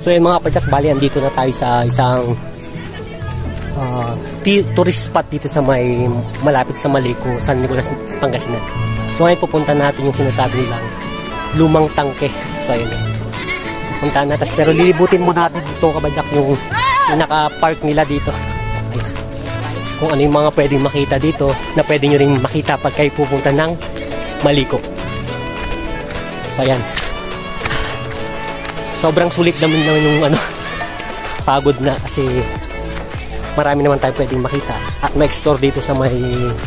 So yun mga kapadyak, bali andito na tayo sa isang uh, tourist spot dito sa may malapit sa Maliko, San Nicolas, Pangasinan. So ngayon pupunta natin yung sinasabi nilang lumang tangke. So ayun. Punta natin. Pero lilibutin muna natin dito kabadyak yung, yung naka-park nila dito. Kung ano yung mga pwedeng makita dito na pwede nyo rin makita pag kayo pupunta ng Maliko. So ayan. Sobrang sulit naman naman yung ano pagod na kasi marami naman tayo pwedeng makita at ma-explore dito sa may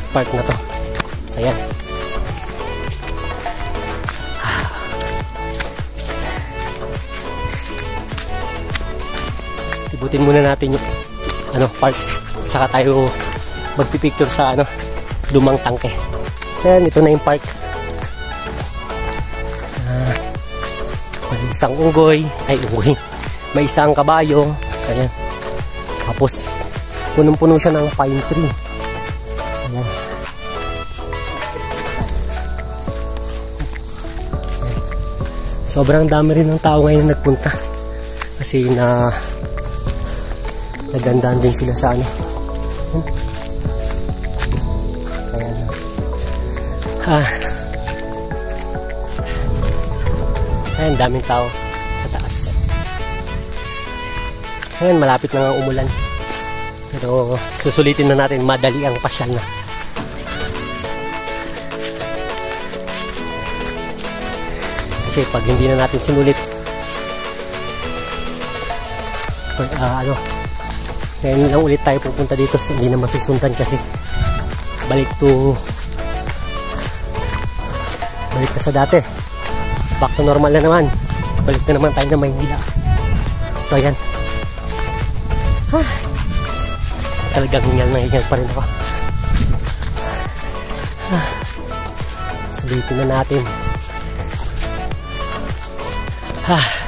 park na to. So ayan. Ibutin muna natin yung ano, park. Saka tayo magpipicture sa ano, lumang tangke. So yan, ito na yung park. May isang unggoy. Ay, unggoy. May isang kabayo. Ayan. Tapos, punong-puno siya ng pine tree. Ayan. Sobrang dami rin ng tao ngayon na nagpunta. Kasi na nagandaan din sila sa ano. Ayan. Ah. Ayan, daming tao sa taas. Ayan, malapit na nga umulan. Pero susulitin na natin, madali ang pasyal na. Kasi pag hindi na natin sinulit, uh, ano, ngayon lang ulit tayo pupunta dito so hindi na masusundan kasi balik to balik na sa dati back to normal na naman. Balik na naman tayo na Maynila. So ayan. Ah, talagang hingal na hingal pa rin ako. Ah, sulitin na natin. Ah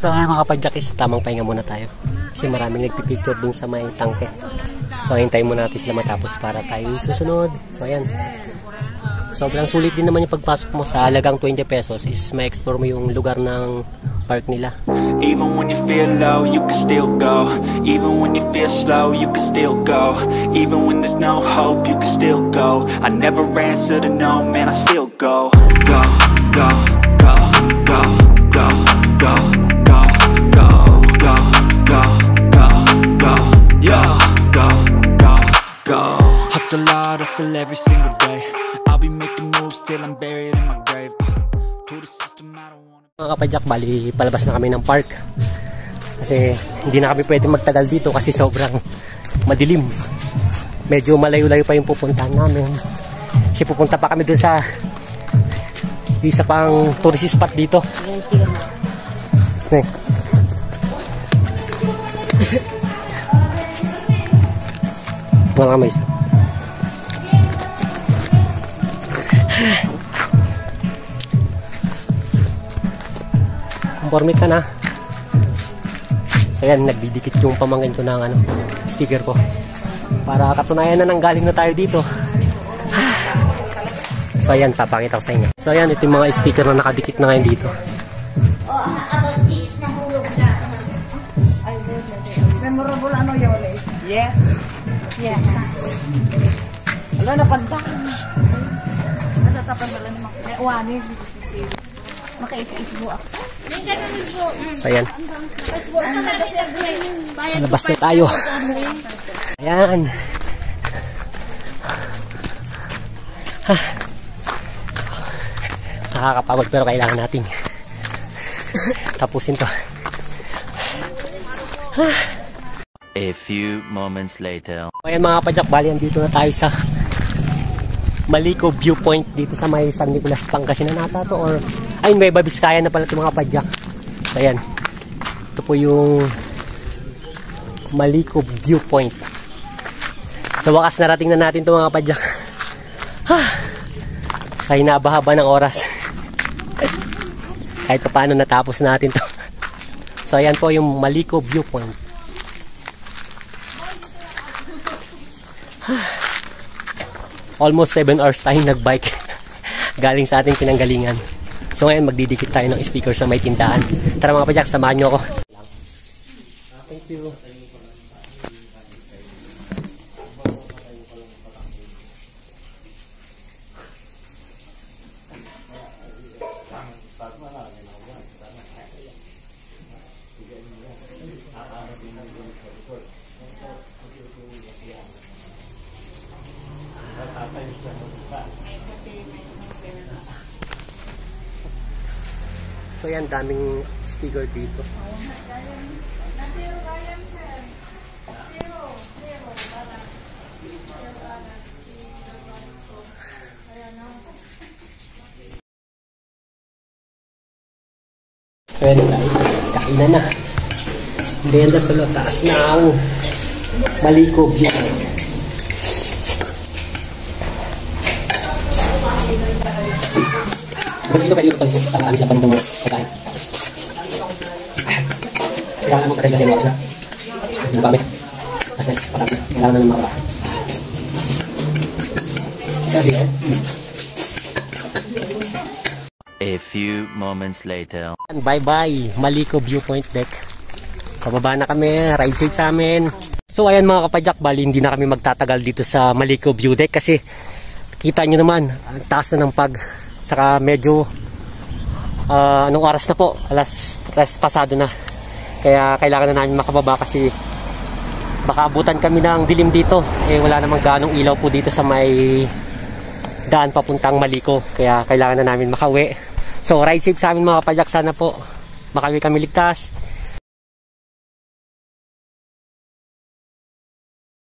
So ngayon mga kapadjakis, tamang pahinga muna tayo. Kasi maraming nagpipicture dun sa may tangke. So hintayin muna natin sila matapos para tayo susunod. So ayan. Sobrang sulit din naman yung pagpasok mo sa halagang 20 pesos is ma-explore mo yung lugar ng park nila. Even when you feel low, you can still go. Even when you feel slow, you can still go. Even when there's no hope, you can still go. I never answer to no, man, I still go, go, go, Hustle every single day. I'll be making moves till I'm buried in my grave. To the system I don't wanna Mga kapadyak, bali palabas na kami ng park. Kasi hindi na kami pwede magtagal dito kasi sobrang madilim. Medyo malayo-layo pa yung pupuntahan namin. Kasi pupunta pa kami dun sa isa pang tourist spot dito. Eh. Wala kami isa Conforme ka na. So yan, nagdidikit yung pamangkin ko ng ano, sticker ko. Para katunayan na nang galing na tayo dito. So ayan, papakita ko sa inyo. So ayan, ito yung mga sticker na nakadikit na ngayon dito. Memorable ano yun eh? Yes. Yes. Wala na pantakan. Natatapan wala naman. May uwani. Makaisip mo ako. So ayan, labas na tayo. Ayan. Ha. Nakakapagod pero kailangan nating tapusin to. A few moments later. Ayan mga kapadyak, bali andito na tayo sa Maliko Viewpoint dito sa may San Nicolas Pangasinan to or ay Nueva Vizcaya na pala ito mga kapadyak. So ayan, ito po yung Maliko Viewpoint. Sa wakas narating na natin ito mga kapadyak. Ha! Sa hinabahaba ng oras. Kahit pa paano natapos natin to. So ayan po yung Maliko Viewpoint. Almost 7 hours tayong nagbike galing sa ating pinanggalingan. So ngayon magdidikit tayo ng sticker sa may tindahan. Tara mga pajak, samahan nyo ako. Thank you. So yan, daming sticker dito. So yan, kain, kainan na. Na salo, taas na ang maliko view. Kung dito pwede yung pag sa kami sa pandong pagkain. Kailangan mo katay kasi mga sa ng pamit. Kasi pasang kailangan na ng mga Sabi eh. A few moments later. Bye-bye, Maliko Viewpoint Deck. Pababa na kami, ride safe sa amin. So ayan mga kapadyak, bali hindi na kami magtatagal dito sa Maliko View Deck kasi kita nyo naman, ang taas na ng pag. Saka medyo ah, anong oras na po? Alas 3 pasado na. Kaya kailangan na namin makababa kasi baka abutan kami ng dilim dito. Eh wala namang ganong ilaw po dito sa may daan papuntang Maliko. Kaya kailangan na namin makauwi. So ride safe sa amin mga kapadyak sana po. Makauwi kami ligtas.